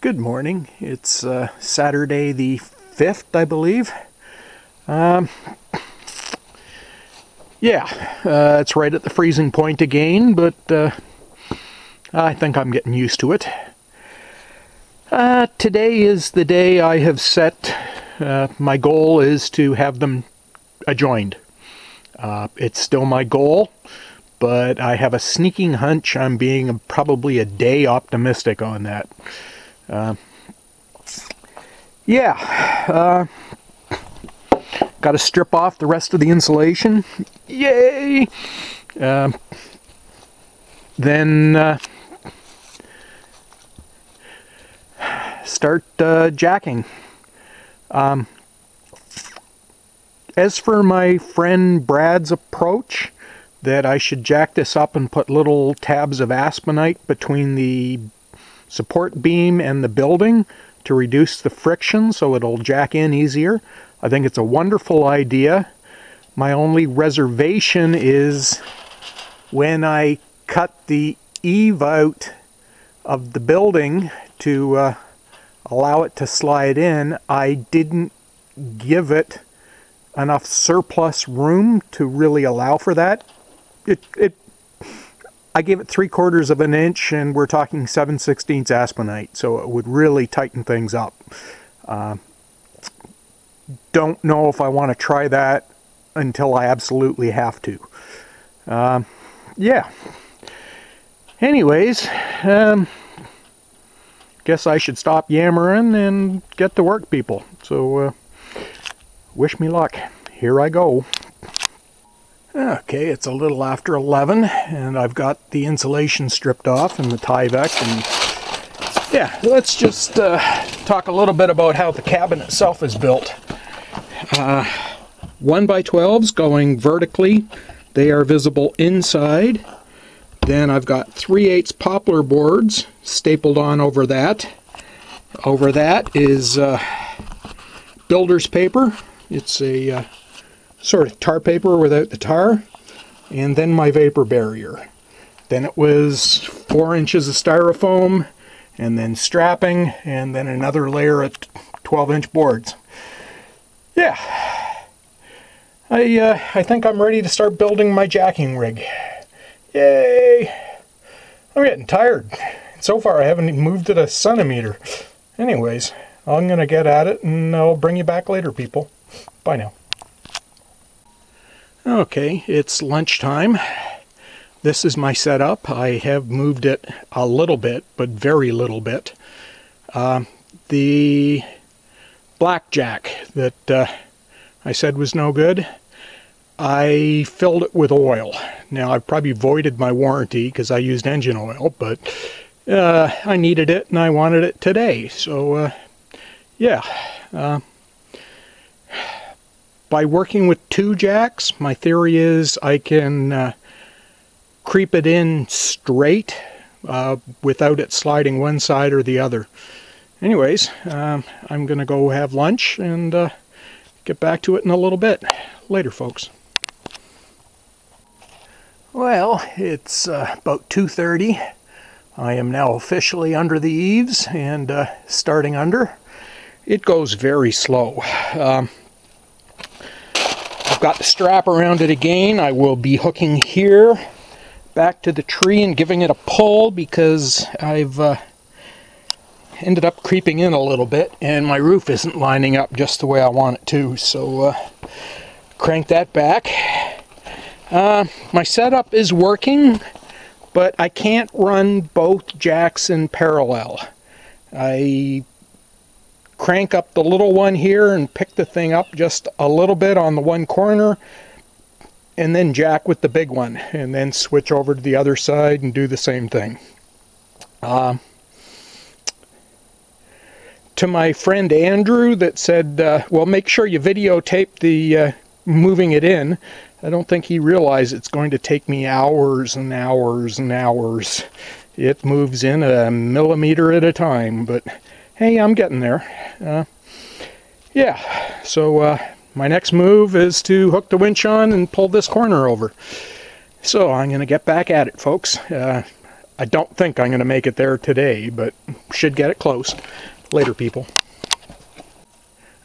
Good morning. It's uh, Saturday the 5th, I believe. Um, yeah, uh, it's right at the freezing point again, but uh, I think I'm getting used to it. Uh, today is the day I have set. Uh, my goal is to have them adjoined. Uh, it's still my goal, but I have a sneaking hunch I'm being probably a day optimistic on that. Uh, yeah, uh, got to strip off the rest of the insulation. Yay! Uh, then uh, start uh, jacking. Um, as for my friend Brad's approach, that I should jack this up and put little tabs of aspenite between the support beam and the building to reduce the friction so it'll jack in easier. I think it's a wonderful idea. My only reservation is when I cut the eave out of the building to uh, allow it to slide in, I didn't give it enough surplus room to really allow for that. It, it I gave it three quarters of an inch and we're talking 7 16ths aspenite, so it would really tighten things up. Uh, don't know if I want to try that until I absolutely have to. Uh, yeah. Anyways, um, guess I should stop yammering and get to work, people. So, uh, wish me luck. Here I go. Okay, it's a little after 11 and I've got the insulation stripped off and the Tyvek and yeah, let's just uh, talk a little bit about how the cabin itself is built. Uh, 1 by 12s going vertically, they are visible inside. Then I've got 3 8 poplar boards stapled on over that. Over that is uh, builder's paper. It's a uh, sort of tar paper without the tar, and then my vapor barrier. Then it was four inches of styrofoam, and then strapping, and then another layer of 12 inch boards. Yeah, I, uh, I think I'm ready to start building my jacking rig. Yay! I'm getting tired. So far I haven't moved it a centimeter. Anyways, I'm going to get at it and I'll bring you back later, people. Bye now. Okay, it's lunchtime. This is my setup. I have moved it a little bit, but very little bit. Uh, the blackjack that uh, I said was no good, I filled it with oil. Now, I've probably voided my warranty because I used engine oil, but uh, I needed it and I wanted it today. So, uh, yeah. By working with two jacks, my theory is I can uh, creep it in straight uh, without it sliding one side or the other. Anyways, um, I'm going to go have lunch and uh, get back to it in a little bit. Later, folks. Well, it's uh, about 2.30. I am now officially under the eaves and uh, starting under. It goes very slow. Um, I've got the strap around it again. I will be hooking here back to the tree and giving it a pull because I've uh, ended up creeping in a little bit and my roof isn't lining up just the way I want it to. So uh, crank that back. Uh, my setup is working, but I can't run both jacks in parallel. I crank up the little one here and pick the thing up just a little bit on the one corner and then jack with the big one and then switch over to the other side and do the same thing. Uh, to my friend Andrew that said, uh, well, make sure you videotape the uh, moving it in. I don't think he realized it's going to take me hours and hours and hours. It moves in a millimeter at a time, but hey, I'm getting there. Uh, yeah, so uh, my next move is to hook the winch on and pull this corner over. So I'm going to get back at it, folks. Uh, I don't think I'm going to make it there today, but should get it close. Later, people.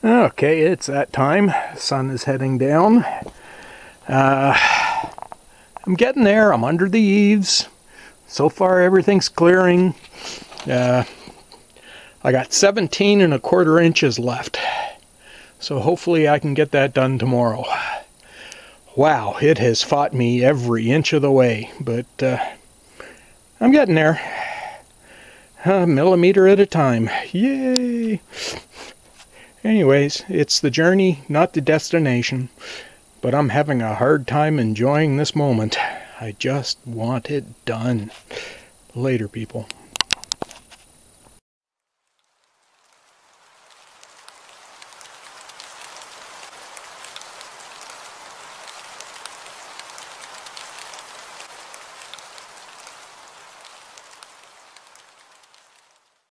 Okay, it's that time. Sun is heading down. Uh, I'm getting there. I'm under the eaves. So far, everything's clearing. Uh, I got 17 and a quarter inches left. So hopefully I can get that done tomorrow. Wow, it has fought me every inch of the way, but uh, I'm getting there. A millimeter at a time. Yay! Anyways, it's the journey, not the destination. But I'm having a hard time enjoying this moment. I just want it done. Later, people.